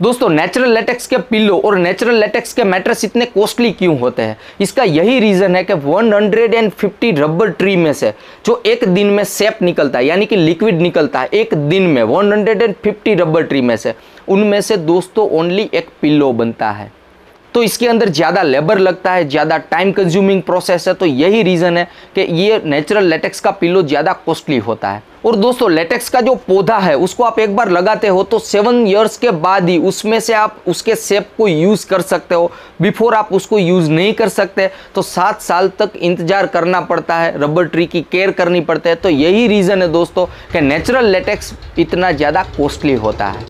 दोस्तों natural latex के pillow और नेचुरल लेटेक्स के मैट्रेस इतने कॉस्टली क्यों होते हैं? इसका यही रीज़न है कि 150 रबर ट्री में से जो एक दिन में सेप निकलता है, यानी कि लिक्विड निकलता है, एक दिन में 150 रबर ट्री में से, उनमें से दोस्तों ओनली एक पिल्लो बनता है। तो इसके अंदर ज़्यादा लेबर लगता है, ज़्यादा टाइम कंज्यूमिंग प्रोसेस है तो यही रीज़न है कि ये नेचुरल लेटेक्स का पिल्लो ज़्यादा कॉस्टली होता है। और दोस्तों लेटेक्स का जो पौधा है, उसको आप एक बार लगाते हो तो सेवन ईयर्स के बाद ही उसमें से आप उसके सेप को यूज़ कर सकते हो। बिफोर आप उसको यूज़ नहीं कर सकते तो सात साल तक इंतज़ार करना पड़ता है रबर ट्री की केयर करनी पड़ती है। तो यही रीज़न है दोस्तों, कि नेचुरल लेटेक्स इतना ज़्यादा कॉस्टली होता है।